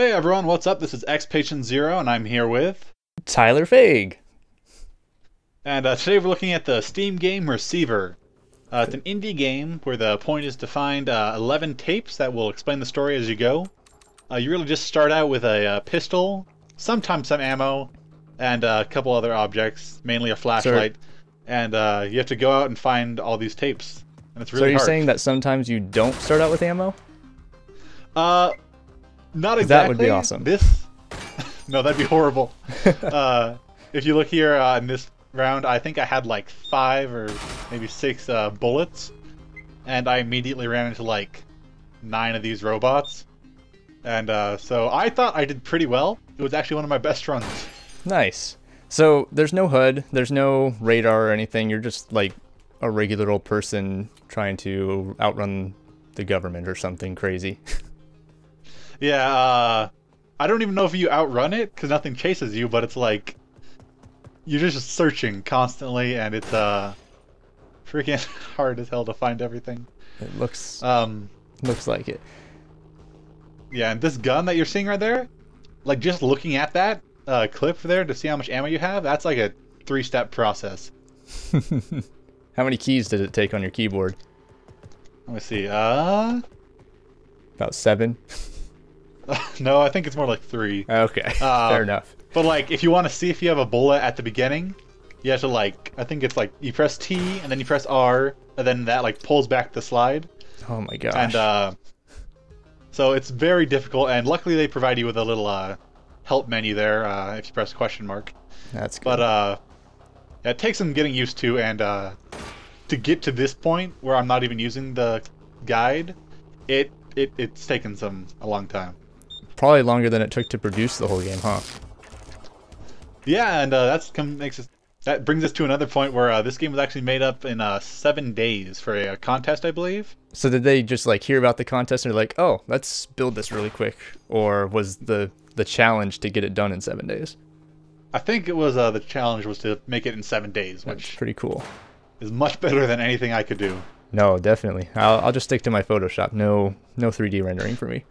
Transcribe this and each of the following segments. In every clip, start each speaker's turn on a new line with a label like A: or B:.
A: Hey everyone, what's up? This is X Patient Zero, and I'm here with.
B: Tyler Feague.
A: And uh, today we're looking at the Steam game Receiver. Uh, it's an indie game where the point is to find uh, 11 tapes that will explain the story as you go. Uh, you really just start out with a uh, pistol, sometimes some ammo, and uh, a couple other objects, mainly a flashlight. And uh, you have to go out and find all these tapes. And it's really
B: so you're
A: hard.
B: saying that sometimes you don't start out with ammo?
A: Uh, not exactly.
B: that would be awesome.
A: This, no, that'd be horrible. uh, if you look here uh, in this round, I think I had like five or maybe six uh, bullets, and I immediately ran into like nine of these robots, and uh, so I thought I did pretty well. It was actually one of my best runs.
B: Nice. So there's no HUD, there's no radar or anything. You're just like a regular old person trying to outrun the government or something crazy.
A: Yeah, uh, I don't even know if you outrun it because nothing chases you, but it's like you're just searching constantly, and it's uh freaking hard as hell to find everything.
B: It looks
A: Um,
B: looks like it.
A: yeah, and this gun that you're seeing right there, like just looking at that uh, clip there to see how much ammo you have, that's like a three-step process.
B: How many keys did it take on your keyboard?
A: Let me see. Uh,
B: About seven.
A: no, I think it's more like three.
B: Okay,
A: Uh,
B: fair enough.
A: But like, if you want to see if you have a bullet at the beginning, you have to like, I think it's like you press T and then you press R, and then that like pulls back the slide,
B: Oh my gosh.
A: and uh, so it's very difficult. And luckily, they provide you with a little uh, help menu there uh, if you press question mark.
B: That's good.
A: But uh, yeah, it takes some getting used to, and uh, to get to this point where I'm not even using the guide, it it it's taken some a long time.
B: Probably longer than it took to produce the whole game, huh?
A: Yeah, and uh, that's come makes us that brings us to another point where uh, this game was actually made up in uh, seven days for a, uh contest, I believe.
B: So did they just like hear about the contest and they're like, "Oh, let's build this really quick," or was the the challenge to get it done in seven days?
A: I think it was uh, the challenge was to make it in seven days,
B: That's
A: which
B: pretty cool.
A: is much better than anything I could do.
B: No, definitely. I'll I'll just stick to my Photoshop. No no 3D rendering for me.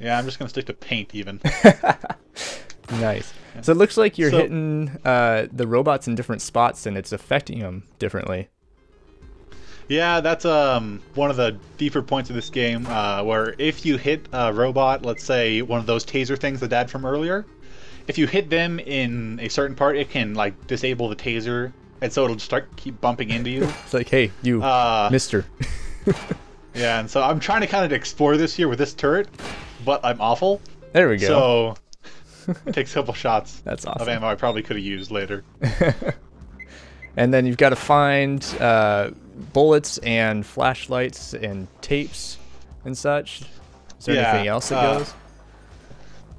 A: Yeah, I'm just gonna stick to paint even.
B: Nice. So it looks like you're
A: So-
B: hitting uh, the robots in different spots and it's affecting them differently.
A: Yeah, that's um one of the deeper points of this game, uh, where if you hit a robot, let's say one of those taser things, the dad from earlier, if you hit them in a certain part, it can like disable the taser, and so it'll just start keep bumping into you.
B: It's like, hey, you,
A: Uh,
B: Mister.
A: yeah, and so I'm trying to kind of explore this here with this turret, but I'm awful.
B: There we go.
A: So it takes a couple shots
B: That's awesome.
A: of ammo I probably could have used later.
B: And then you've got to find uh, bullets and flashlights and tapes and such. Is there
A: Yeah,
B: anything else that
A: uh,
B: goes?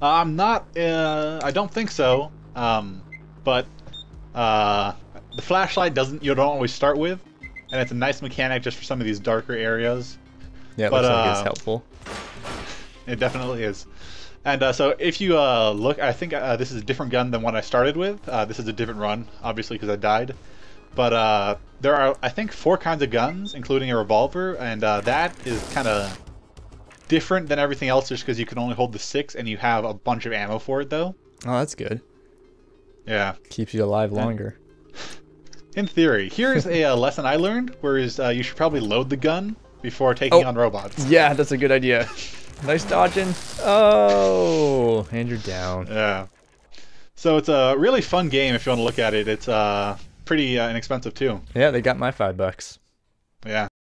A: I'm not. Uh, I don't think so. Um, but uh, the flashlight doesn't. You don't always start with, and it's a nice mechanic just for some of these darker areas.
B: Yeah, it
A: but,
B: looks like it's
A: uh,
B: helpful.
A: It definitely is. And uh, so if you uh, look, I think uh, this is a different gun than what I started with. Uh, this is a different run, obviously, because I died. But uh, there are, I think, four kinds of guns, including a revolver, and uh, that is kind of different than everything else, just because you can only hold the six, and you have a bunch of ammo for it, though.
B: Oh, that's good.
A: Yeah.
B: Keeps you alive longer.
A: In theory, here's a uh, lesson I learned, whereas uh, you should probably load the gun before taking
B: Oh.
A: on robots.
B: Yeah, that's a good idea. Nice dodging. Oh, and you're down.
A: Yeah. So it's a really fun game if you want to look at it. It's uh, pretty uh, inexpensive too.
B: Yeah, they got my five bucks.
A: Yeah.